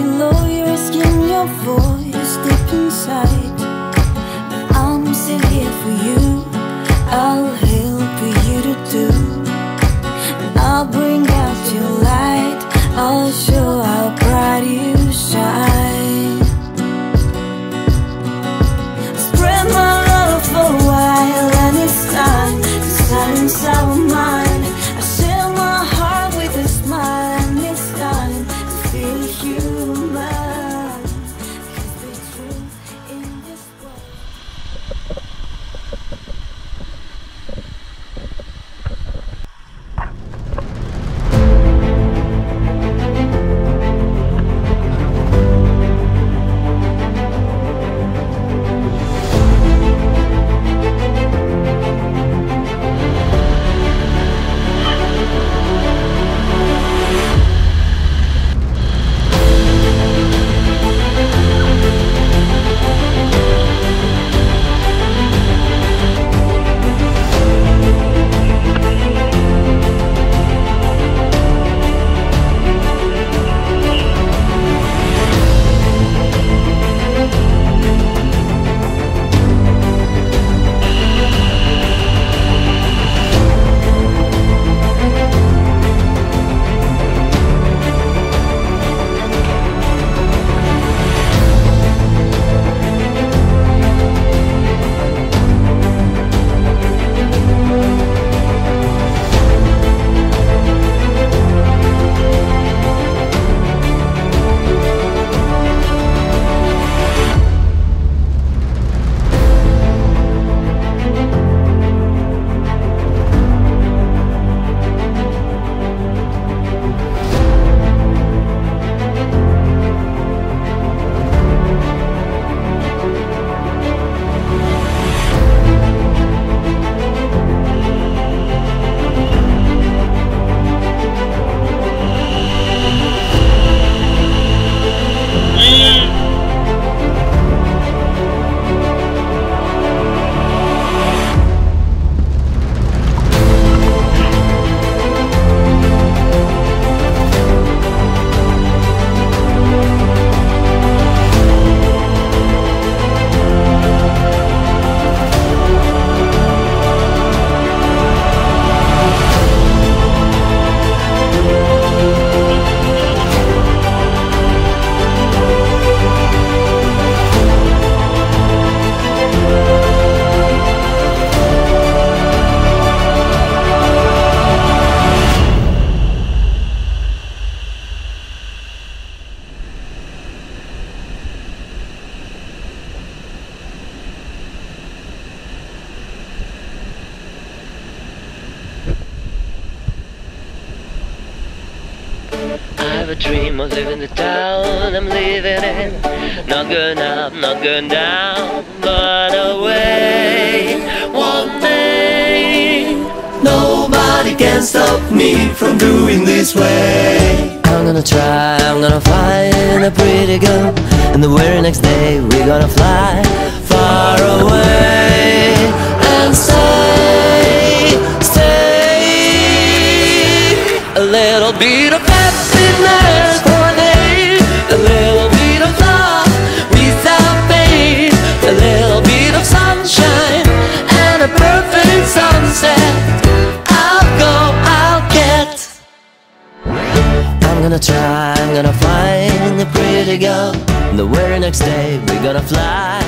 Below your skin, your voice deep inside. But I'm still here for you. I'll help you to do. And I'll bring out your light. I'll show how bright you a dream of living the town I'm living in. Not going up, not going down, but away. One day, nobody can stop me from doing this way. I'm gonna try, I'm gonna find a pretty girl. And the very next day, we're gonna fly far away and stay, A little bit of happiness for a day, a little bit of love without pain, a little bit of sunshine and a perfect sunset. I'll go, I'll get. I'm gonna try, I'm gonna find a pretty girl. The very next day, we're gonna fly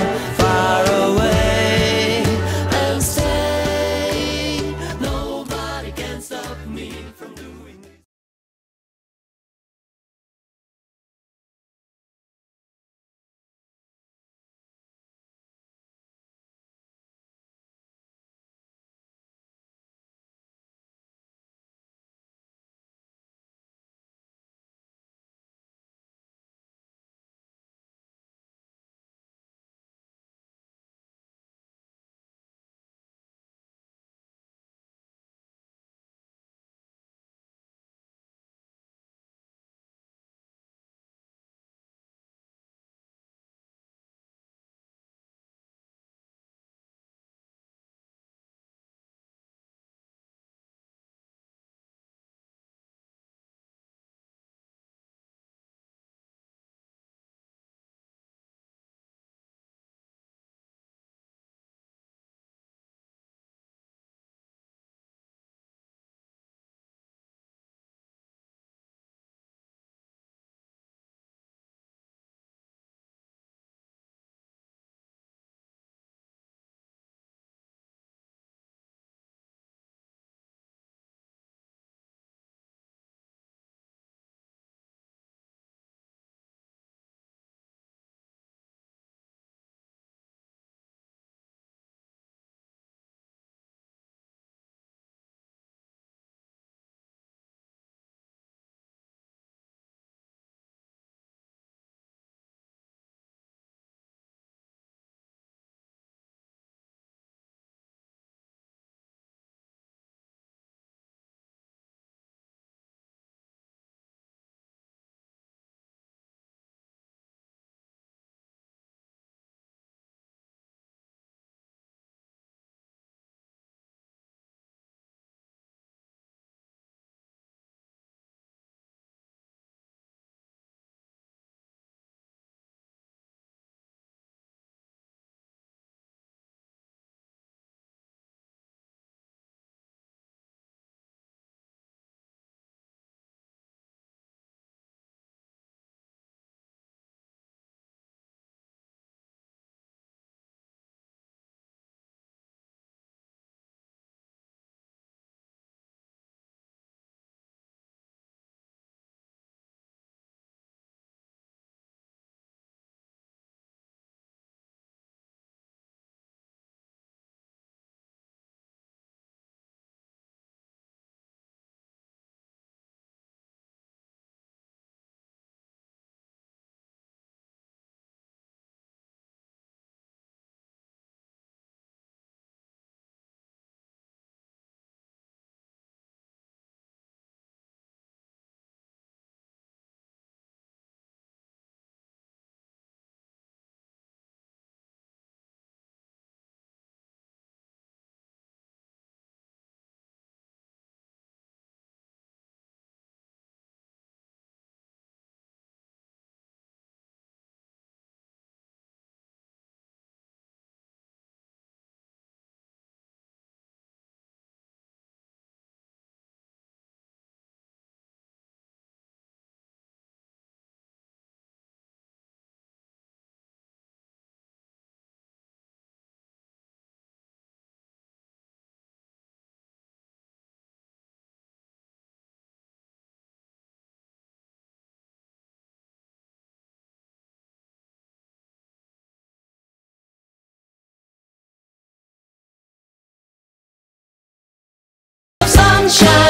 sunshine.